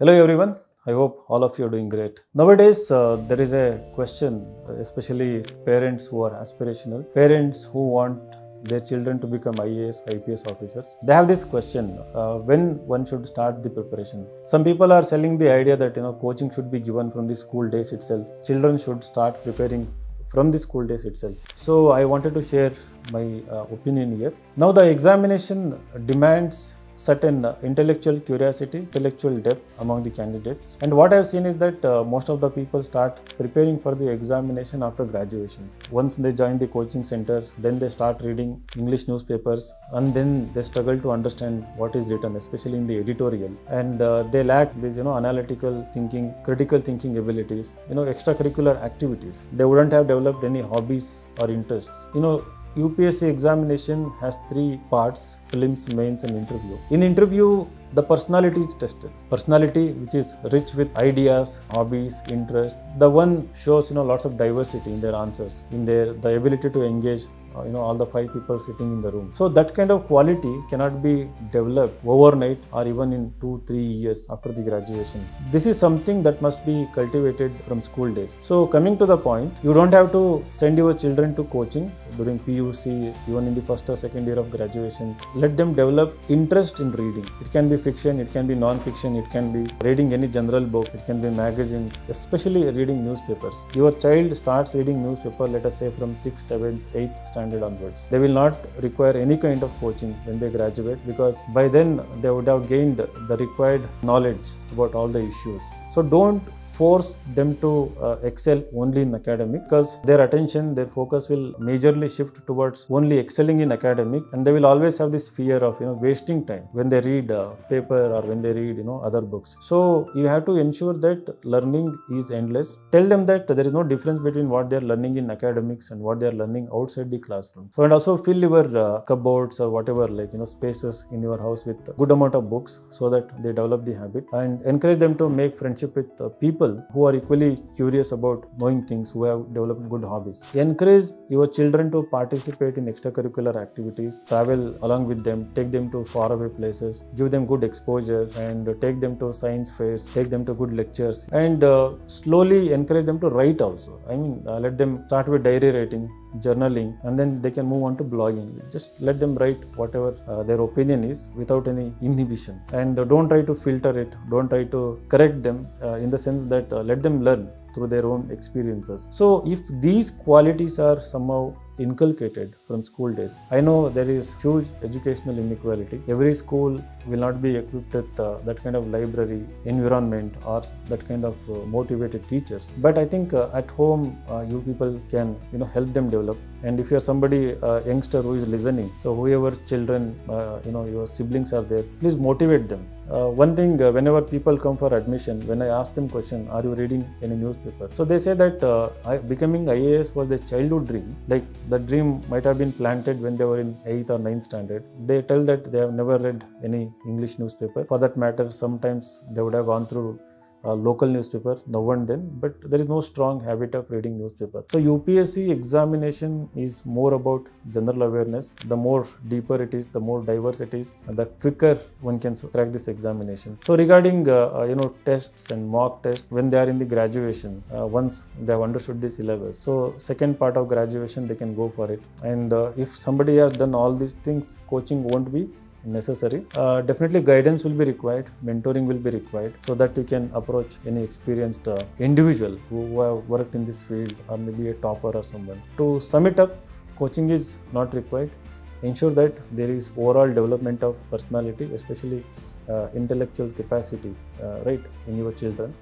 Hello everyone. I hope all of you are doing great. Nowadays, uh, there is a question, especially parents who are aspirational, parents who want their children to become IAS, IPS officers. They have this question: uh, when one should start the preparation. Some people are selling the idea that you know coaching should be given from the school days itself. Children should start preparing from the school days itself. So I wanted to share my uh, opinion here. Now the examination demands certain uh, intellectual curiosity, intellectual depth among the candidates. And what I've seen is that uh, most of the people start preparing for the examination after graduation. Once they join the coaching center, then they start reading English newspapers and then they struggle to understand what is written, especially in the editorial. And uh, they lack this, you know, analytical thinking, critical thinking abilities, you know, extracurricular activities. They wouldn't have developed any hobbies or interests. You know, UPSC examination has three parts prelims, mains, and interview. In interview, the personality is tested. Personality, which is rich with ideas, hobbies, interest. The one shows you know lots of diversity in their answers, in their the ability to engage uh, you know all the five people sitting in the room so that kind of quality cannot be developed overnight or even in two three years after the graduation this is something that must be cultivated from school days so coming to the point you don't have to send your children to coaching during puc even in the first or second year of graduation. Let them develop interest in reading. It can be fiction it can be non-fiction it can be reading any general book it can be magazines especially reading newspapers. Your child starts reading newspaper let us say from 6th 7th 8th standard onwards. They will not require any kind of coaching when they graduate because by then they would have gained the required knowledge about all the issues. So don't force them to uh, excel only in academic because their attention their focus will majorly shift towards only excelling in academic and they will always have this fear of you know wasting time when they read uh, paper or when they read you know other books. So you have to ensure that learning is endless. Tell them that there is no difference between what they are learning in academics and what they are learning outside the classroom. So and also fill your uh, cupboards or whatever like you know spaces in your house with good amount of books so that they develop the habit and encourage them to make friendship with uh, people who are equally curious about knowing things, who have developed good hobbies. Encourage your children to participate in extracurricular activities, travel along with them, take them to faraway places, give them good exposure, and take them to science fairs, take them to good lectures, and uh, slowly encourage them to write also. I mean, uh, let them start with diary writing, journaling and then they can move on to blogging. Just let them write whatever uh, their opinion is without any inhibition. And uh, don't try to filter it. Don't try to correct them uh, in the sense that uh, let them learn through their own experiences so if these qualities are somehow inculcated from school days. I know there is huge educational inequality. Every school will not be equipped with uh, that kind of library environment or that kind of uh, motivated teachers. But I think uh, at home you people can you know help them develop. And if you are somebody youngster who is listening, so whoever children you know your siblings are there, please motivate them. Uh, one thing uh, whenever people come for admission when i ask them question are you reading any newspaper? So they say that uh, I, becoming ias was their childhood dream. Like the dream might have been planted when they were in 8th or 9th standard. They tell that they have never read any english newspaper. For that matter sometimes they would have gone through local newspaper now and then but there is no strong habit of reading newspaper. So upsc examination is more about general awareness. The more deeper it is the more diverse it is the quicker one can crack this examination. So regarding uh, uh, you know tests and mock tests when they are in the graduation uh, once they have understood the syllabus so second part of graduation they can go for it. And uh, if somebody has done all these things coaching won't be necessary. Uh, definitely guidance will be required, mentoring will be required so that you can approach any experienced uh, individual who, who have worked in this field or maybe a topper or someone. To sum it up, coaching is not required. Ensure that there is overall development of personality, especially uh, intellectual capacity, uh, right, in your children.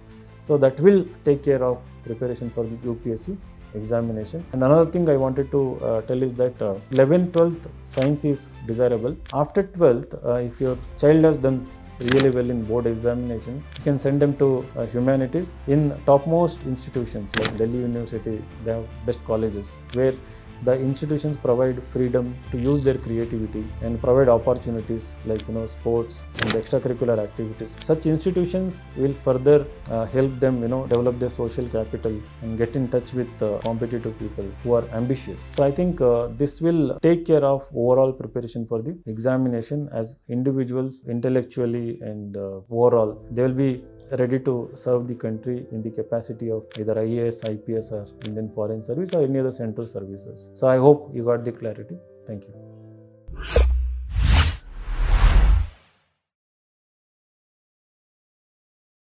So that will take care of preparation for the UPSC examination. And another thing I wanted to uh, tell is that uh, 11th, 12th science is desirable. After 12th, uh, if your child has done really well in board examination, you can send them to uh, humanities in topmost institutions like Delhi University, they have best colleges where the institutions provide freedom to use their creativity and provide opportunities like you know sports and extracurricular activities such institutions will further uh, help them you know develop their social capital and get in touch with uh, competitive people who are ambitious so i think uh, this will take care of overall preparation for the examination as individuals intellectually and uh, overall they will be ready to serve the country in the capacity of either IAS, IPS, or Indian Foreign Service or any other central services. So I hope you got the clarity. Thank you.